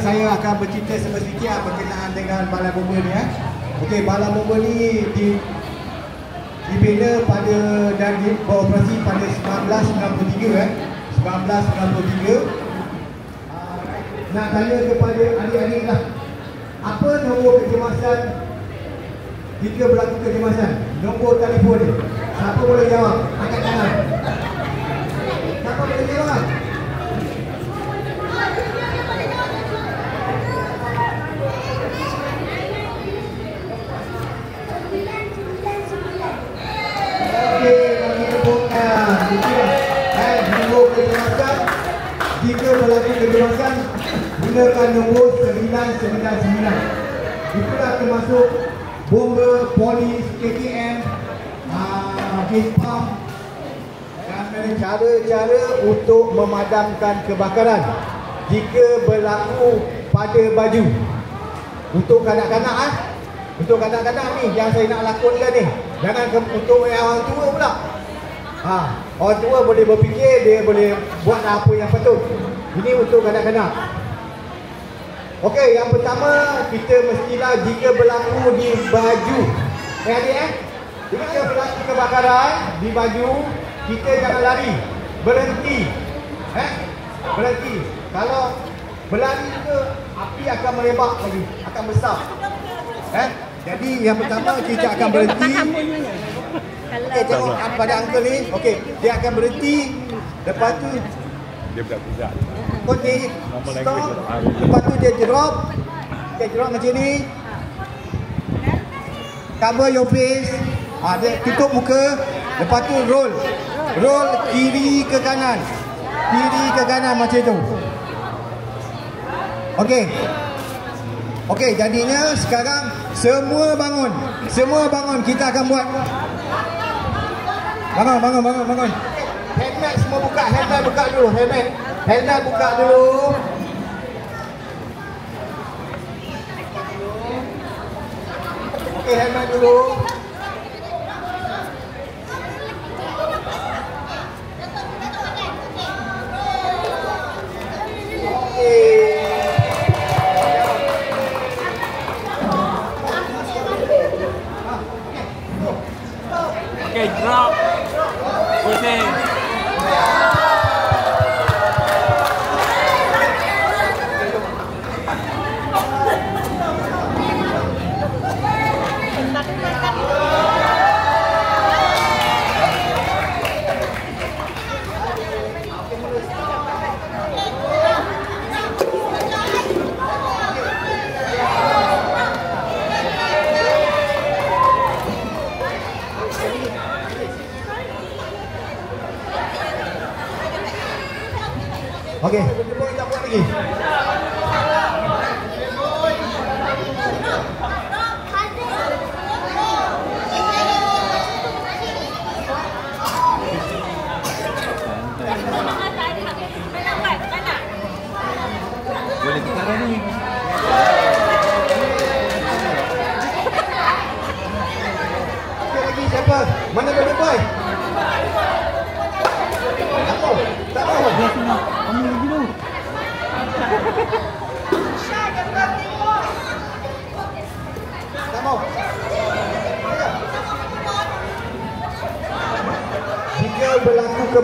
saya akan bercerita sedikit berkenaan dengan balai bomba ni ya. Okey, balai bomba ni di dibina pada dan di beroperasi pada 1993 eh. 1993. Ah, nak tanya kepada adik-adik lah. Apa nombor kecemasan jika berlaku kecemasan? Nombor telefon ni. Siapa boleh jawab? Angkat tangan. Jika berlaku kecemasan, gunakan nombor 999. Itulah termasuk bomba, polis, KTM, pump dan cara-cara untuk memadamkan kebakaran jika berlaku pada baju. Untuk kanak-kanak ah, untuk kanak-kanak ni yang saya nak lakonkan ni. Jangan ke, untuk yang orang tua pula. Ha, orang tua boleh berfikir dia boleh buat apa yang patut. Ini untuk kanak-kanak. Okey, yang pertama kita mestilah jika berlaku di baju. Eh adik eh? Jika berlaku kebakaran di baju, kita jangan lari. Berhenti. Eh? Berhenti. Kalau berlari ke api akan merebak lagi, akan besar. Eh? Jadi yang pertama kita akan berhenti. Okey, tengok pada uncle ni. Okey, dia akan berhenti. Lepas tu Dia budak budak. Kau ni stop. Lepas tu dia drop. Okay, drop macam ni. Cover your face. Ha, dia tutup muka. Lepas tu roll. Roll kiri ke kanan. Kiri ke kanan macam tu. Okey. Okey, jadinya sekarang semua bangun. Semua bangun. Kita akan buat. Bangun, bangun, bangun, bangun. Helmet semua buka. Helmet buka dulu. Helmet. Helmet buka dulu. Okey, helmet dulu. Okey, kita buat lagi. Boleh sekarang ni. Okey lagi siapa? Mana boleh boy?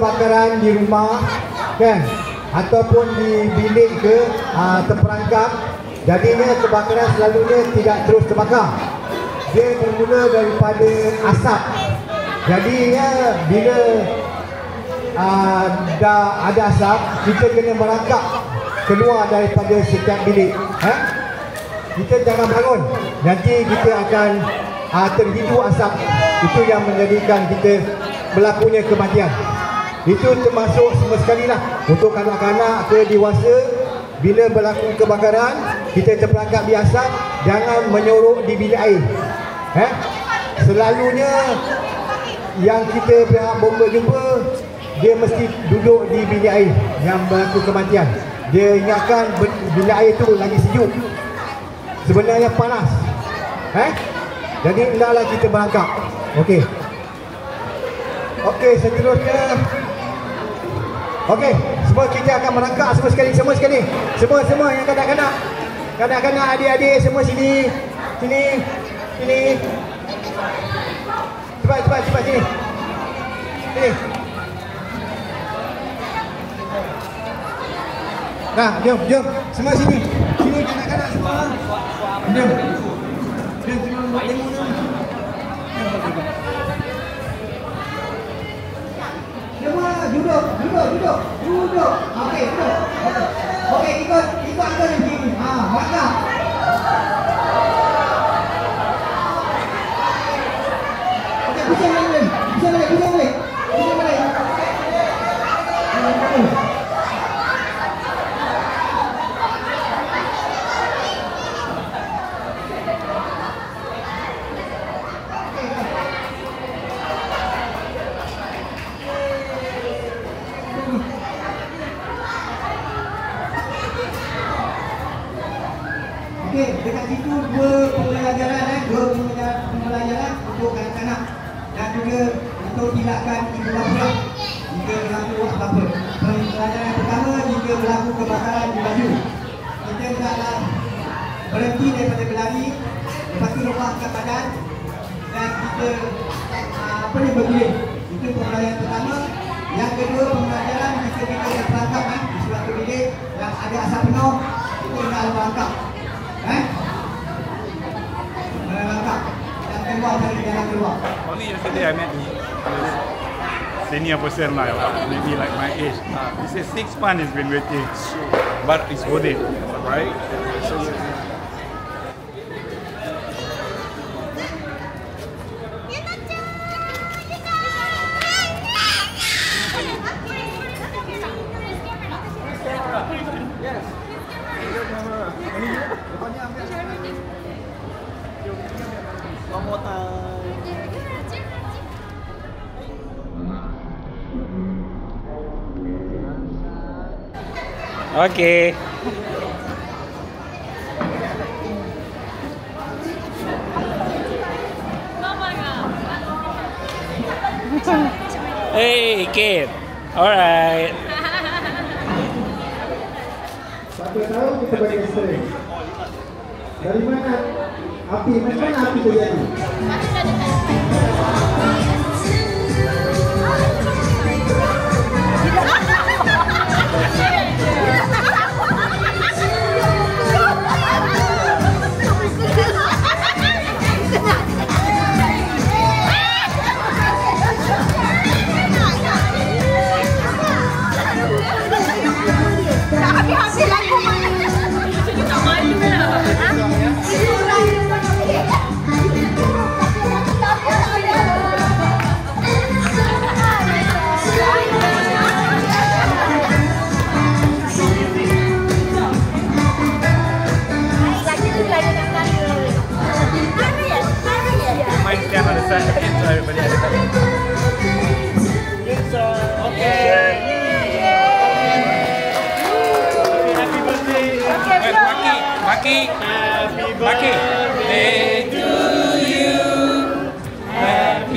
Kebakaran di rumah kan? Ataupun di bilik ke aa, terperangkap. Jadinya kebakaran selalunya tidak terus terbakar. Dia bermula daripada asap. Jadinya bila aa, dah ada asap kita kena merangkap keluar daripada setiap bilik ha? kita jangan bangun. Nanti kita akan uh, terhidu asap. Itu yang menjadikan kita berlakunya kematian itu termasuk semua sekali lah. Untuk kanak-kanak ke dewasa bila berlaku kebakaran kita terperangkap di asap jangan menyorok di bilik air. Eh? selalunya yang kita pihak bomba jumpa dia mesti duduk di bilik air yang berlaku kematian. Dia ingatkan bilik air tu lagi sejuk. Sebenarnya panas. Eh? Jadi hendaklah kita berangkap. Okey. Okey seterusnya okey semua kita akan merangkak semua sekali semua sekali semua semua yang kanak-kanak kanak-kanak adik-adik semua sini sini sini cepat cepat cepat sini sini Nah, jom, jom. Semua sini. Sini kanak-kanak semua. Jom. Jom, ni. Semua duduk, duduk, duduk. Duduk. Okey, duduk. Okey, ikut, ikut aku ni. Ha, maka. Okey, pusing balik. Pusing balik, pusing balik. Pusing balik. Hmm. Okey, dekat situ dua pembelajaran eh, dua pembelajaran, pembelajaran untuk kanak-kanak dan juga untuk tidakkan ibu bapa jika berlaku apa-apa. Pembelajaran yang berlaku kebakaran di baju. Kita hendaklah berhenti daripada berlari, lepas tu lepaskan badan dan kita ah, apa ni berguling. Itu pembelajaran pertama. Yang kedua pembelajaran jika kita dah berangkap eh, di suatu bilik yang ada asap penuh, kita hendaklah berangkap. Eh? Berangkap dan keluar dari jalan keluar. Only yesterday I met this senior person like maybe like my age. Uh, said six months he's been waiting, but it's worth it, right? Okay. Hey, kid. All right. Dari mana api? Mana api terjadi?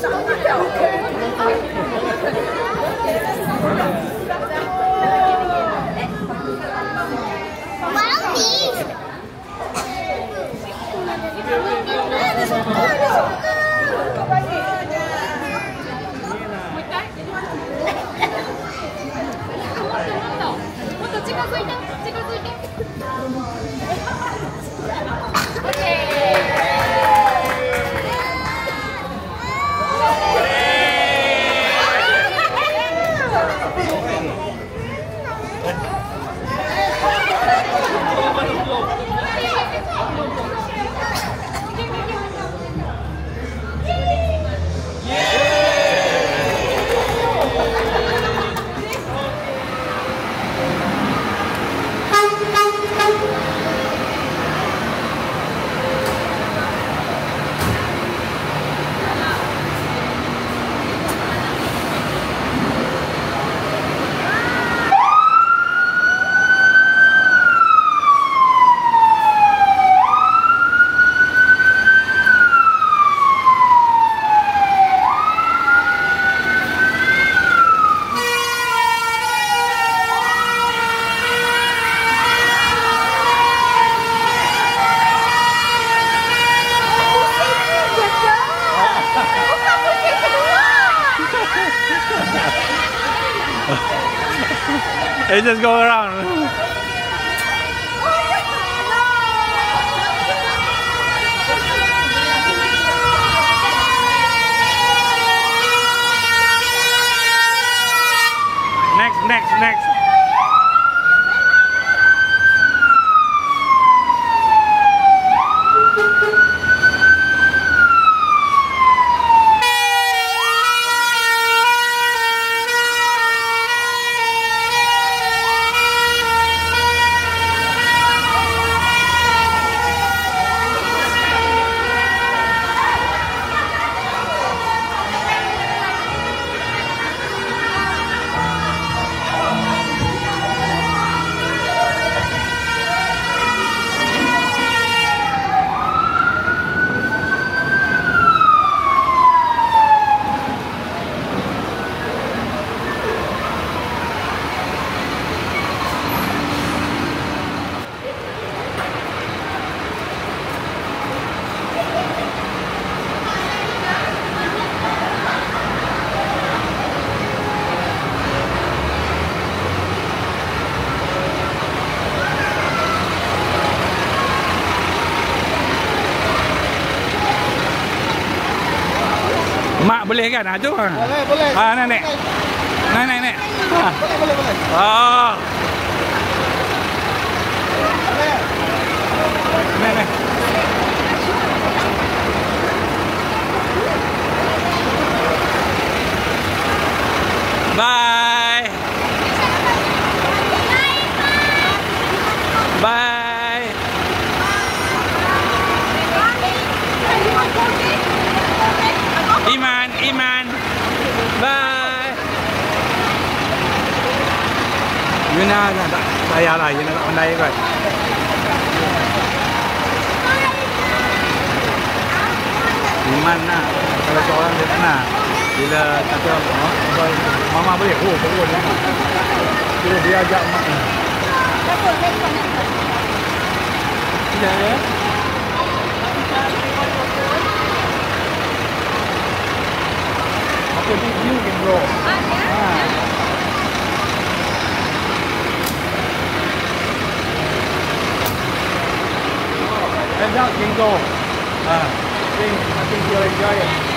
그거는 그. It just go around. Next, next, next. Boleh kan? Ha tu. Boleh, boleh. Ha naik naik. Naik naik naik. Ha. Boleh, boleh, boleh. Oh. Nak. Kalau seorang dia tak nak. Bila kata "Oh, abang, mama boleh. Oh, boleh. boleh. Bila dia ajak mak ni. Tidak ya? Apa dia view kan bro? Ha. Heads up, Kingo. Ah, I think, I think you'll enjoy it.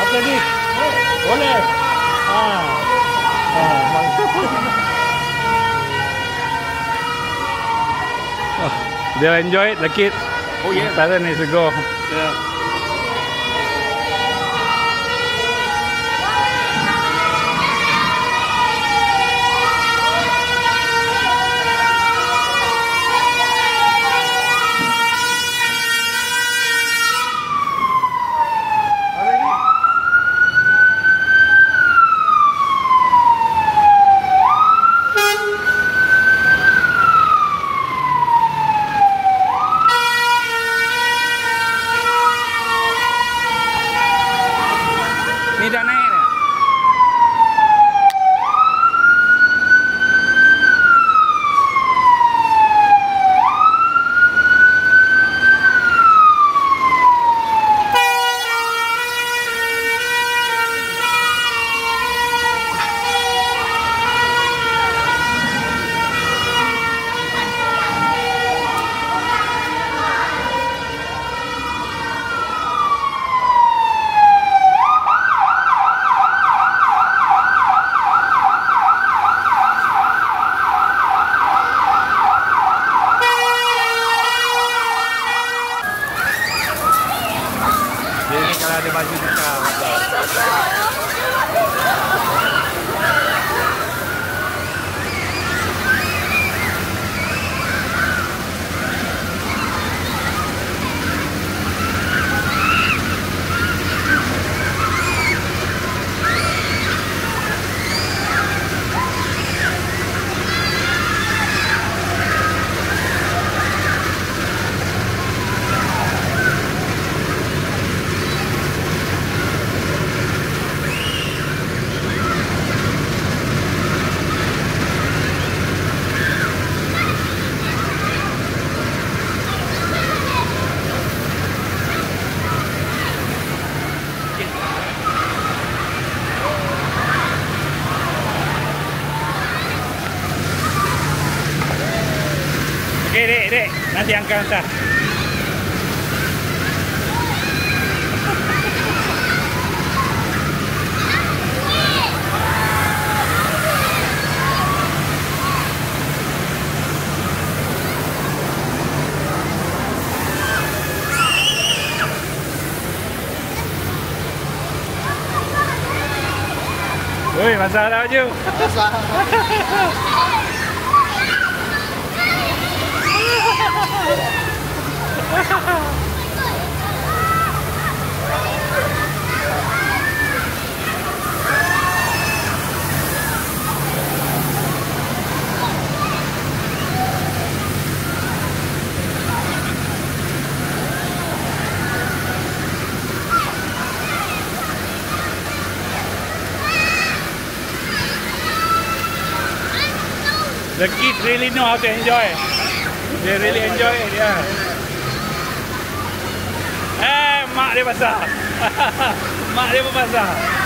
Apa ni? Boleh. Ha. Ha, mantap. Oh, they'll enjoy it, the kids. Oh, yeah. Parent needs to go. Yeah. Already? Ni dah naik dah. Dia ni kalau ada baju tukar. Okey, dek, dek. Nanti angkat hantar. Oi, masak dah The kids really know how to enjoy. They really enjoy it, yeah. Eh, mak dia basah. mak dia pun basah.